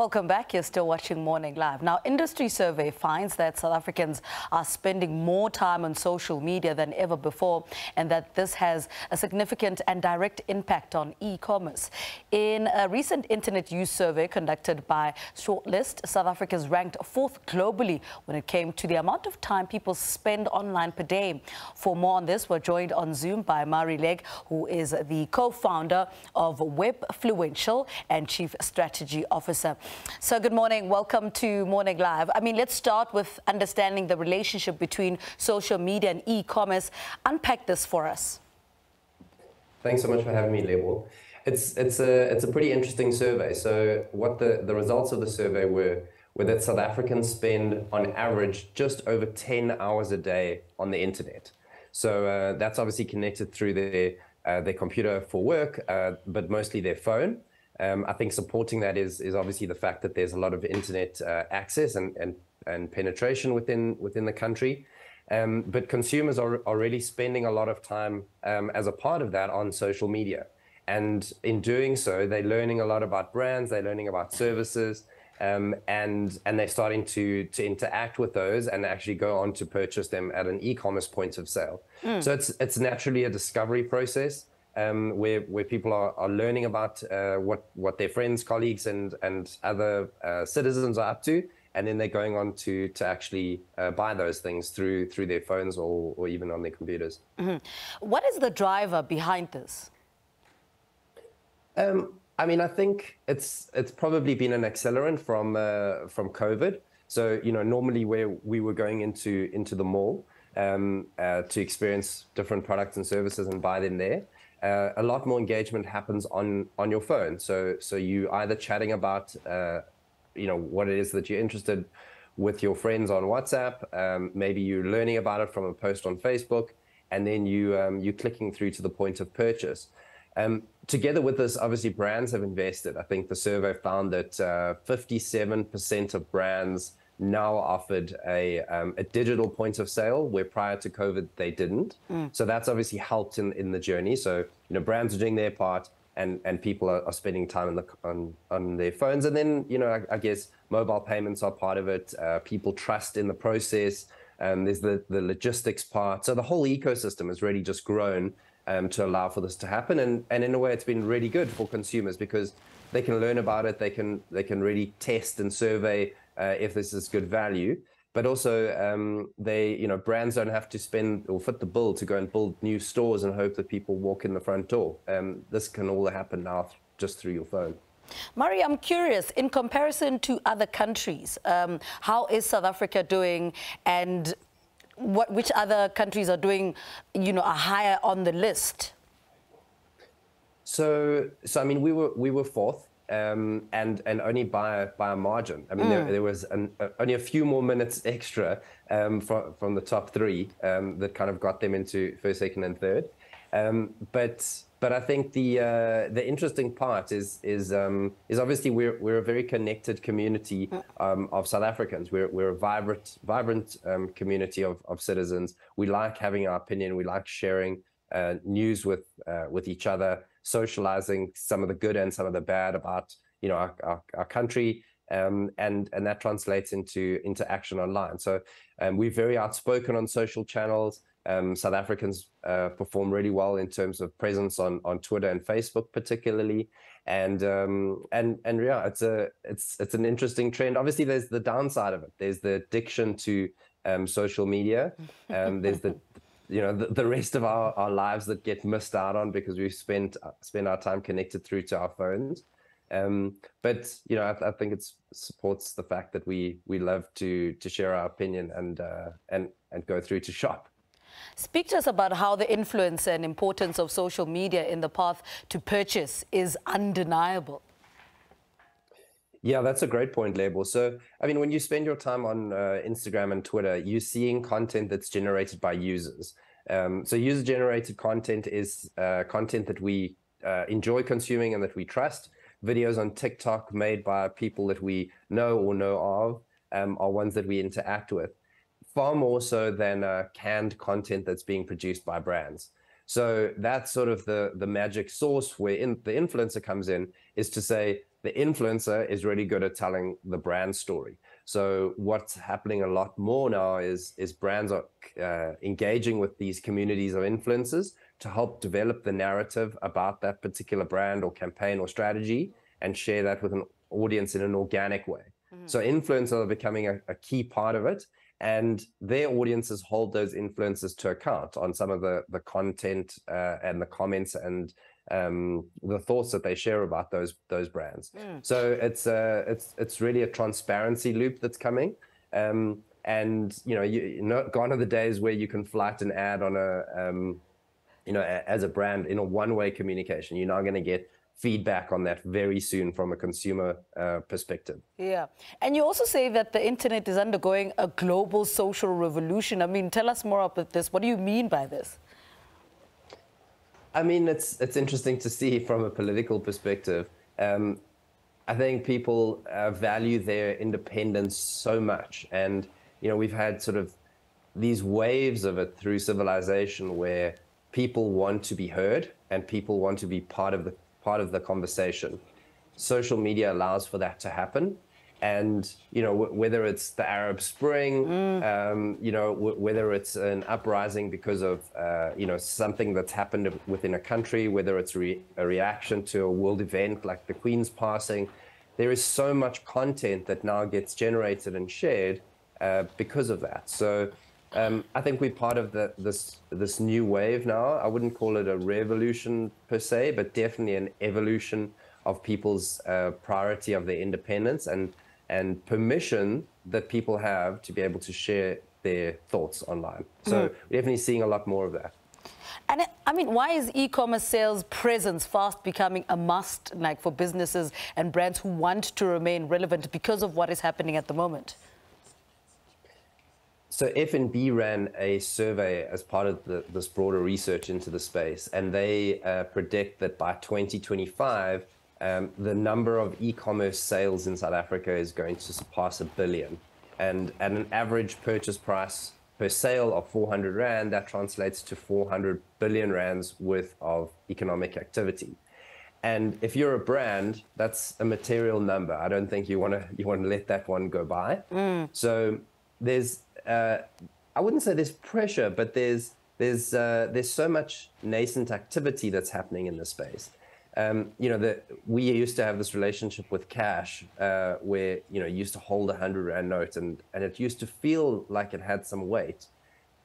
Welcome back. You're still watching Morning Live. Now, industry survey finds that South Africans are spending more time on social media than ever before, and that this has a significant and direct impact on e-commerce. In a recent internet use survey conducted by Sortlist, South Africa is ranked fourth globally when it came to the amount of time people spend online per day. For more on this, we're joined on Zoom by Murray Legg, who is the co-founder of Webfluential and Chief Strategy Officer. So good morning. Welcome to Morning Live. I mean, let's start with understanding the relationship between social media and e-commerce. Unpack this for us. Thanks so much for having me, Label. It's it's a it's a pretty interesting survey. So what the, the results of the survey were were that South Africans spend on average just over 10 hours a day on the internet. So uh, that's obviously connected through their uh, their computer for work, uh, but mostly their phone. Um, I think supporting that is is obviously the fact that there's a lot of internet uh, access and, and and penetration within within the country. Um, but consumers are, are really spending a lot of time um, as a part of that on social media. And in doing so, they're learning a lot about brands, they're learning about services, um, and and they're starting to to interact with those and actually go on to purchase them at an e-commerce point of sale. Mm. So it's it's naturally a discovery process um, where where people are, are learning about uh, what what their friends, colleagues, and and other uh, citizens are up to, and then they're going on to to actually uh, buy those things through through their phones or or even on their computers. Mm-hmm. What is the driver behind this? Um, I mean, I think it's it's probably been an accelerant from uh, from COVID. So you know, normally where we were going into into the mall um, uh, to experience different products and services and buy them there uh, a lot more engagement happens on on your phone. So so you either chatting about uh, you know what it is that you're interested with your friends on WhatsApp. Um, maybe you're learning about it from a post on Facebook, and then you um, you clicking through to the point of purchase. Um, together with this, obviously brands have invested. I think the survey found that uh, 57% of brands now offered a, um, a digital point of sale where prior to COVID they didn't. Mm. So that's obviously helped in, in the journey. So you know brands are doing their part and, and people are, are spending time the, on, on their phones. And then you know I, I guess mobile payments are part of it. Uh, people trust in the process. Um, there's the, the logistics part. So the whole ecosystem has really just grown um, to allow for this to happen. And, and in a way, it's been really good for consumers because they can learn about it. They can they can really test and survey uh, if this is good value. But also, um, they, you know, brands don't have to spend or foot the bill to go and build new stores and hope that people walk in the front door. Um, this can all happen now just through your phone. Murray, I'm curious, in comparison to other countries, um, how is South Africa doing and what, which other countries are doing, you know, are higher on the list? So, so I mean, we were we were fourth um, and and only by by a margin. I mean, mm. there, there, was an, uh, only a few more minutes extra um, from from the top three um, that kind of got them into first, second, and third. Um, but but I think the uh, the interesting part is is um, is obviously we're we're a very connected community mm. um, of South Africans. We're we're a vibrant vibrant community of, of citizens. We like having our opinion. We like sharing uh, news with uh, with each other socializing some of the good and some of the bad about you know our, our, our country um, and and that translates into into action online. So um, we're very outspoken on social channels. Um, South Africans uh, perform really well in terms of presence on on Twitter and Facebook, particularly. And um, and and yeah, it's a it's it's an interesting trend. Obviously, there's the downside of it. There's the addiction to um, social media. Um, there's the you know the, the rest of our, our lives that get missed out on because we spent spend our time connected through to our phones um, but you know I, I, think it supports the fact that we we love to to share our opinion and uh, and and go through to shop Speak to us about how the influence and importance of social media in the path to purchase is undeniable. Yeah, that's a great point, Label. So, I mean, when you spend your time on uh, Instagram and Twitter, you're seeing content that's generated by users. Um, so, user generated content is uh, content that we uh, enjoy consuming and that we trust. Videos on TikTok made by people that we know or know of um, are ones that we interact with, far more so than uh, canned content that's being produced by brands. So that's sort of the the magic source where in, the influencer comes in is to say the influencer is really good at telling the brand story. So what's happening a lot more now is is brands are uh, engaging with these communities of influencers to help develop the narrative about that particular brand or campaign or strategy and share that with an audience in an organic way. Mm-hmm. So influencers are becoming a, a key part of it and their audiences hold those influencers to account on some of the the content uh, and the comments and um, the thoughts that they share about those those brands. Mm. So it's uh, it's it's really a transparency loop that's coming. Um, and you know, you, you know, gone are the days where you can flight an ad on a um, you know as a brand in a one-way communication. You're not going to get feedback on that very soon from a consumer uh, perspective. Yeah. And you also say that the internet is undergoing a global social revolution. I mean, tell us more about this. What do you mean by this? I mean, it's it's interesting to see from a political perspective. Um, I think people uh, value their independence so much, and you know, we've had sort of these waves of it through civilization where people want to be heard and people want to be part of the part of the conversation. Social media allows for that to happen. And, you know, w- whether it's the Arab Spring, mm. um, you know, w- whether it's an uprising because of, uh, you know, something that's happened within a country, whether it's re- a reaction to a world event like the Queen's passing, there is so much content that now gets generated and shared uh, because of that. So, um, I think we're part of the, this this new wave now. I wouldn't call it a revolution per se, but definitely an evolution of people's uh, priority of their independence and and permission that people have to be able to share their thoughts online. So mm. we're definitely seeing a lot more of that. And I mean, why is e-commerce sales presence fast becoming a must, like for businesses and brands who want to remain relevant because of what is happening at the moment? So FNB ran a survey as part of the, this broader research into the space, and they uh, predict that by 2025, um, the number of e-commerce sales in South Africa is going to surpass a billion. And at an average purchase price per sale of 400 Rand, that translates to 400 billion Rands worth of economic activity. And if you're a brand, that's a material number. I don't think you want to you want to let that one go by. Mm. So there's uh, I wouldn't say there's pressure, but there's there's uh, there's so much nascent activity that's happening in this space. Um, you know, that we used to have this relationship with cash, uh, where you know you used to hold a hundred rand note, and and it used to feel like it had some weight.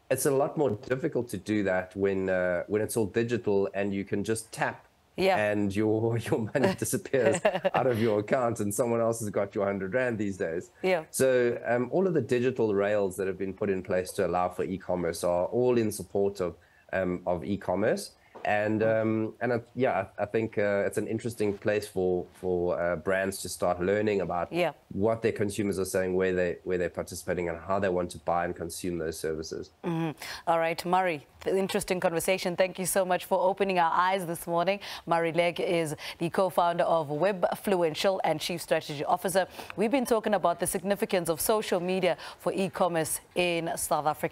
It's a lot more difficult to do that when uh, when it's all digital and you can just tap yeah. and your your money disappears out of your account and someone else has got your 100 rand these days yeah so um, all of the digital rails that have been put in place to allow for e-commerce are all in support of um, of e-commerce and um, and uh, yeah, I, think uh, it's an interesting place for for uh, brands to start learning about yeah. what their consumers are saying, where they where they're participating, and how they want to buy and consume those services. Mm -hmm. All right, Murray, interesting conversation. Thank you so much for opening our eyes this morning. Murray Legg is the co-founder of Webfluential and chief strategy officer. We've been talking about the significance of social media for e-commerce in South Africa.